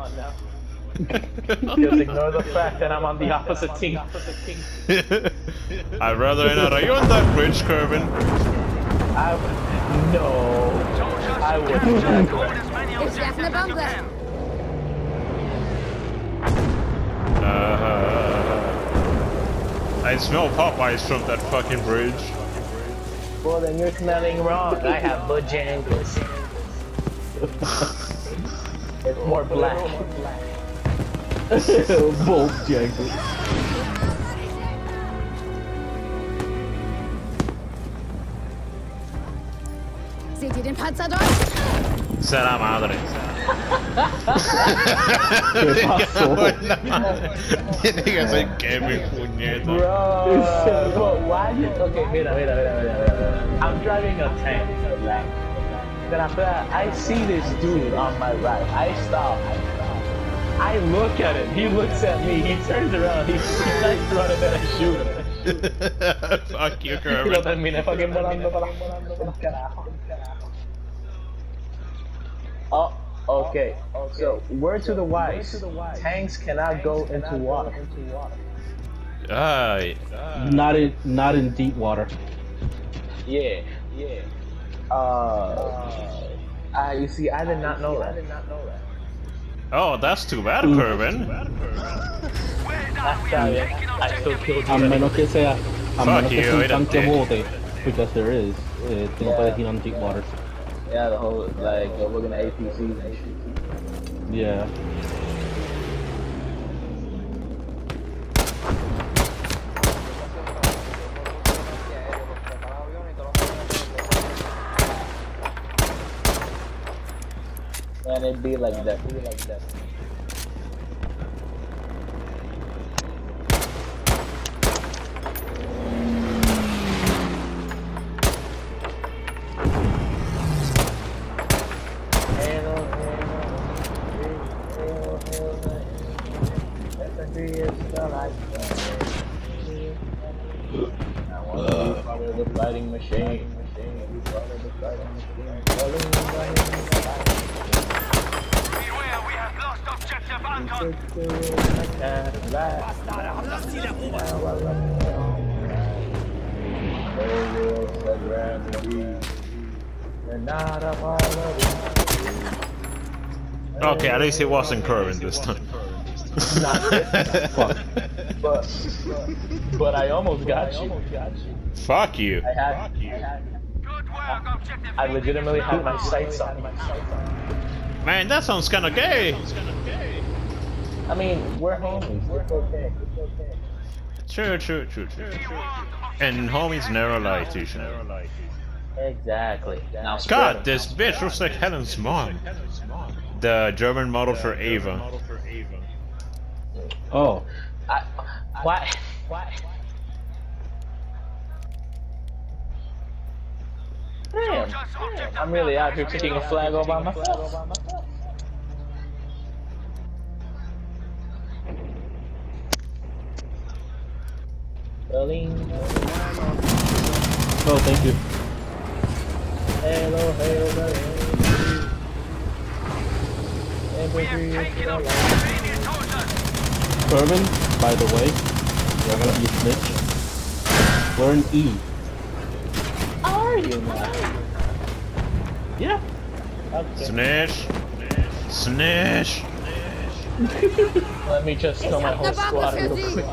Just ignore the fact that I'm on the opposite team. I'd rather not. Are you on that bridge, Kervin? I would, no. I would never. Ich werfe eine Uh, I smell Popeyes from that fucking bridge. Well, then you're smelling wrong. I have Bojangles. it's more black. Bolt Jangle. Seht ihr den Panzer dort? Será madre. ¿Qué pasó? Tiene que ser Kevin, puñeta. Bro, but why did, okay, mira, mira, mira, mira, mira. I'm driving a tank, right? Then after that, I see this dude on my right. I stop. I look at him. He looks at me. He turns around. He starts running and I shoot him. Fuck you, Y lo Kervin. terminé fucking volando para el carajo. Oh, okay. So, word to the wise. Tanks cannot go into water. Ay. Not in not in deep water. Yeah, yeah. Uh, I, you see, I did not know that. Oh, that's too bad, Kervin. That's how I still killed A you. menos que sea, a Fuck menos que you, sea un eres tanque dick. bote, because there is. Eh, tú no Yeah. puedes ir on deep waters. Yeah, the whole, like, uh, we're gonna APCs and shit. Yeah. It be like that, be like that. Fighting machine. Okay, at least it wasn't Kervin this time. Fuck. But, but I almost got you. Fuck you. I had, Good work, objective I legitimately had my sights on you. Man, that sounds kinda gay. I mean, we're homies. It's okay. It's okay. True, true, true, true. And homies never lie to each other. Exactly. Now spread God, 'em. this bitch looks like Helen's mom. The German model for Ava. Oh. I, why? Why? Damn. I'm really out here picking a flag all by myself. Oh, thank you. Hello, hello, Berlin. We have taken objective Alien soldiers. Kervin, by the way, you're gonna be a snitch. Learn E. How are you now? Yeah. Okay. Snitch. Snitch. Let me just tell my whole squad real quick.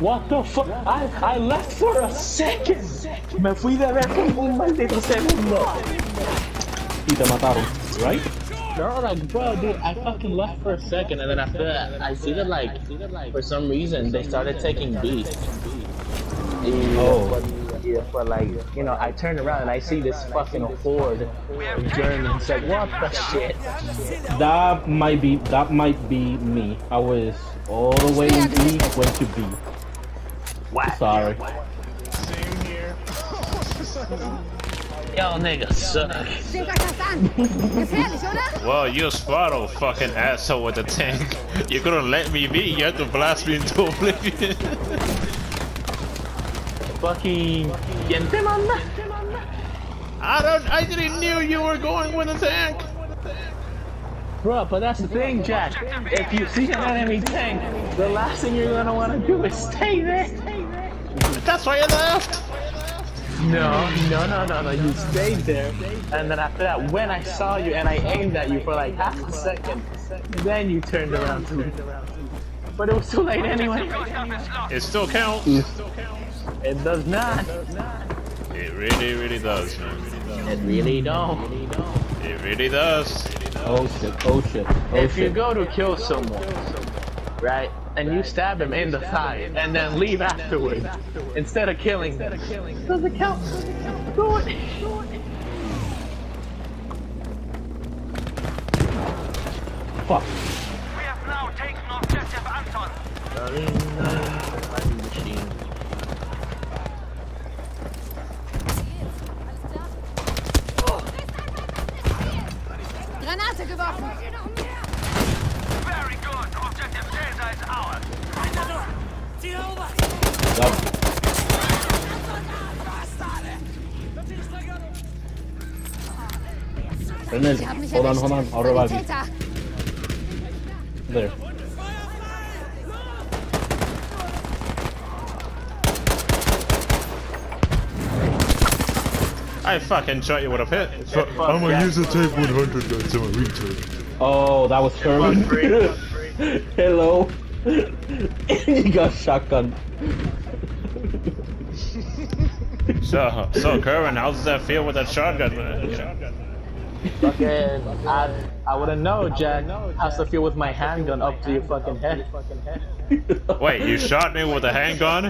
What the fuck? I, I left for a second. Me fui de ver por un maldito segundo. Y te mataron, right? No, like, bro, dude, I fucking left for a second, and then after that, I see that, like, for some reason, they started taking B. Oh. Yeah, but, like, you know, I turned around and I see this fucking horde of Germans. Like, what the shit? That might be that might be me. I was all the way in B, went to B. Whack. Sorry. Same here. Y'all niggas suck. Seht euch das an! Well, you Sparrow, fucking asshole with a tank. You couldn't let me be. You had to blast me into oblivion. Fucking. Gente. I don't. I didn't knew you were going with a tank. Bro, but that's the thing, Jack. If you see an enemy tank, the last thing you're gonna wanna do is stay there. That's why I left. No, no, no, no, no. You stayed there, and then after that, when I saw you and I aimed at you for like half a second, then you turned around to me. But it was too late anyway. It still counts. It does not. It really, really does, man. It really don't. It really does. Oh shit. Oh shit. Oh If you shit. go to kill someone, right, and you stab him in the thigh and then leave afterwards, instead of killing them, does it count? Do it. Fuck. We have now taken objective Anton. Granate geworfen! Very good. Objective Caesar is ours. That, Renel, Sie haben mich hold on, hold on. I'll revive you. There. I fucking shot you with a hit. I'm gonna use the Type 100 gun to my retard. Oh, that was Kerwin. free. Hello. you got shotgun. So, so Kerwin, how does that feel with that shotgun? man? Fucking, I, I wouldn't know, Jack. How's it feel with my handgun up to your fucking head? Wait, you shot me with a handgun?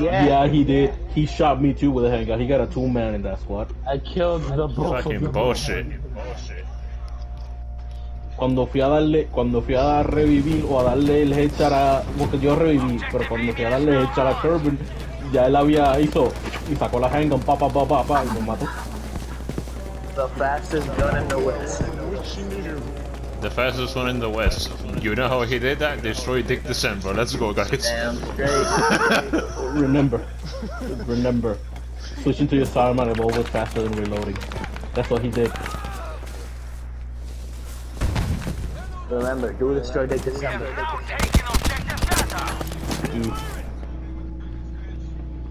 Yeah, Yeah, he did. He shot me too with a handgun. He got a two man in that squad. I killed the both of Fucking them. bullshit. Cuando fui a darle, cuando fui a revivir o a darle el headshot a, porque yo reviví, pero cuando fui a darle el headshot a Kerwin, ya él había hizo y sacó la handgun, pa pa pa pa pa y nos mató. The fastest gun in the West. The fastest one in the west. You know how he did that? Destroy Dick December. Let's go, guys. Damn straight. Remember, remember, switching to your sidearm is always faster than reloading. That's what he did. Remember, do destroy Dick December. Now taking objective Beta. Dude,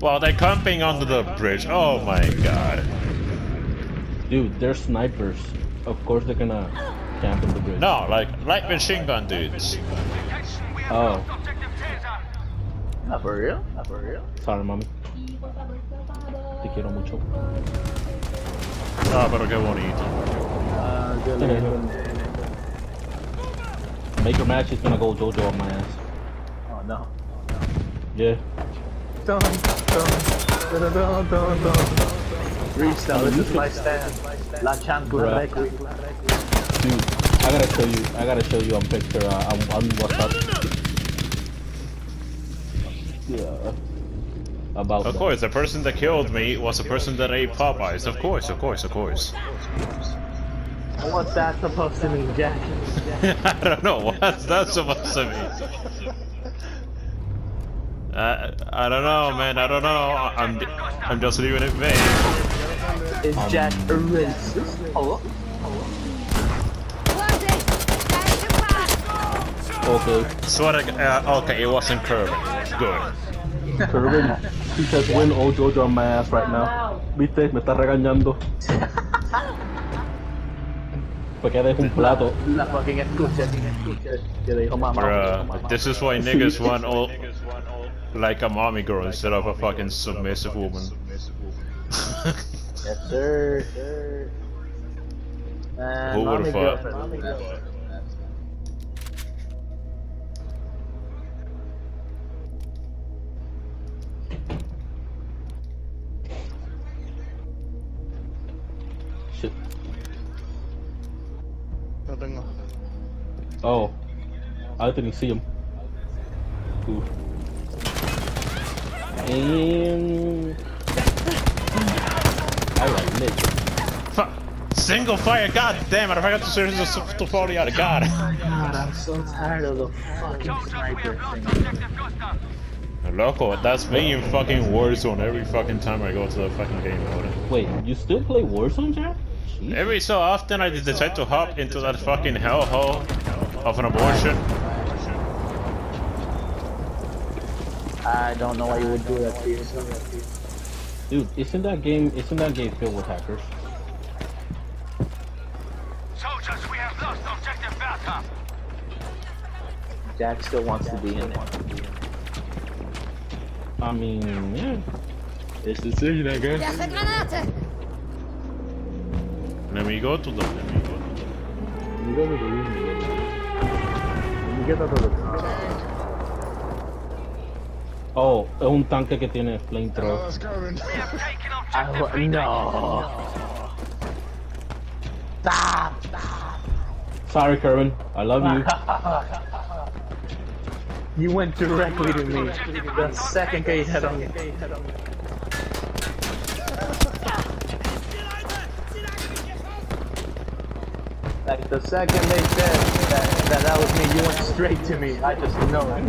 well, they're camping under the bridge. Oh my god. dude, they're snipers. Of course they're gonna camp in the bridge. No, like like machine gun dudes. Attention, we have Oh. lost objective Caesar. Not for real? Not for real? Sorry, mami. Te quiero mucho. Ah, pero qué bonito. Uh, good luck. Maker match is gonna go JoJo on my ass. Oh no. Yeah. Dun, dun, dun, dun, dun, dun. Freestyle, this is my stand. La chancla Bruh. record. Dude, I gotta show you. I gotta show you on picture uh, on, on WhatsApp. Yeah. About Of that. course, the person that killed me was the person that ate Popeyes. Of course, of course, of course. What's that supposed to mean, Jack? I don't know what's that supposed to mean. Uh, I don't know, man. I don't know. I'm I'm just leaving it vague. Is Jack a racist? Oh, Vorsicht! Da ist Gefahr! Okay. Sort. Uh, okay, it wasn't Kerwin. Good. Kerwin, he says win all JoJo on my ass right now. Viste, me está regañando. Porque dejo un plato. la fucking escucha, escucha. Que dijo mamá. Bruh, this is why niggas want all like a mommy girl instead of a fucking submissive woman. Yes, sir. sir. Man, Who uh, would've thought? the best. Shit. No tengo. Oh. I didn't see him. Ooh. And I got lit. Fuck. Single fire, god damn it, If I forgot to search the to 40 out of god. God, I'm so tired of the fucking sniper thing. Loco, that's me in fucking Warzone every fucking time I go to the fucking game mode. Wait, you still play Warzone, Jack? Jeez. Every so often I decide to hop into that fucking hellhole of an abortion. I don't know why you would do that to yourself. Dude, isn't that game isn't that game filled with hackers? Soldiers, we have lost objective Bertha. Jack still wants to be in it. I mean, yeah. It's the city, I guess. Werfe Granate! Let me go to the. Let me go to the. You go to the room. You get up to the top. Oh, es un tanque que tiene ah, No, flamethrower. that's Corbin. We have taken I, objective wa- British. no. Stop! Sorry, Kerwin. I love you. You went directly to me. The second que hit on me. Like the second they said that, that that was me, you went straight to me. I just know it.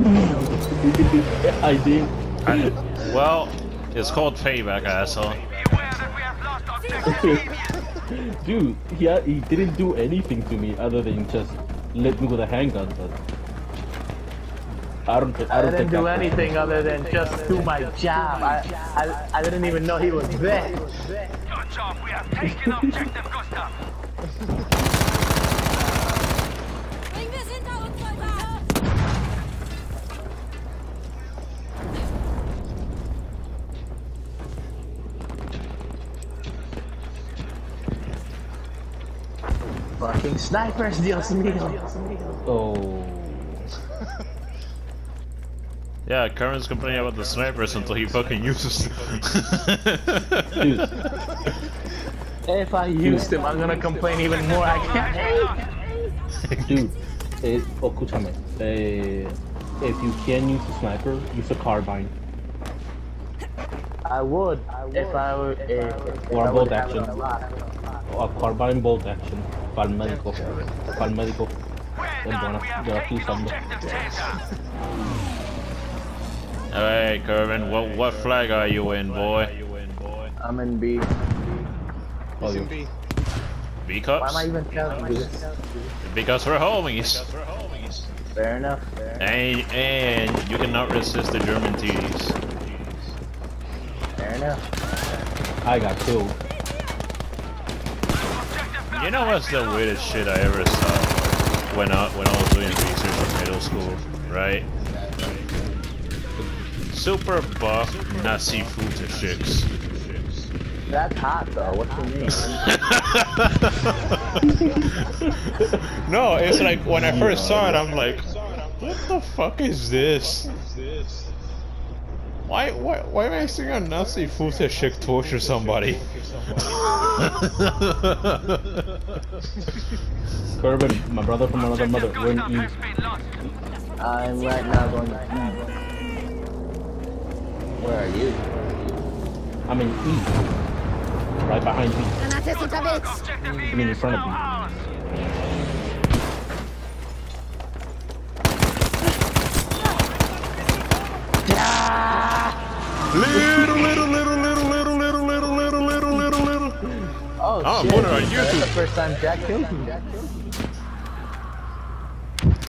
I did. I, well, it's called payback, asshole. Beware that we have lost objective Dude, he, he didn't do anything to me other than just let me with a handgun. But I don't. I I don't didn't do that's- anything other than just do my job. I, I, I didn't even know he was there. Good job, we have taken objective Gustav. Fucking snipers, Dios mío. Oh. Yeah, Curran's complaining about the snipers until he fucking uses Dude, If I use them, I'm gonna complain even more. I can't. dude. Eh, oh, escúchame. Eh, if you can use a sniper, use a carbine I would, I if I were a. Or a bolt action. Or a carbine bolt action. Paramedical. Paramedical. Then gonna, gonna kill somebody. Kervin, what, what flag are you in, boy? I'm in B. Oh, you. B. B cups? Why am I even telling you this? Because we're homies. Fair enough. Fair enough. And, and you cannot resist the German tees. Fair. I got killed. You know what's the weirdest shit I ever saw when I, when I was doing research in middle school, right? Super buff Nazi food chicks. That's hot though. What you mean? no, it's like when I first saw it, I'm like, what the fuck is this? Why, why, why am I seeing a Nazi food chick torture somebody? Kerwin, my brother from another mother. We're in. Gustav has been lost. I'm right now going to. Where are you? I'm in E. Right behind me. Granate ist unterwegs! Objective I Eve mean, in front of now me. Little, little, little, little, little, little, little, little, little, little, little. Oh, oh I'm shit. putting it on That's the first time Jack killed me.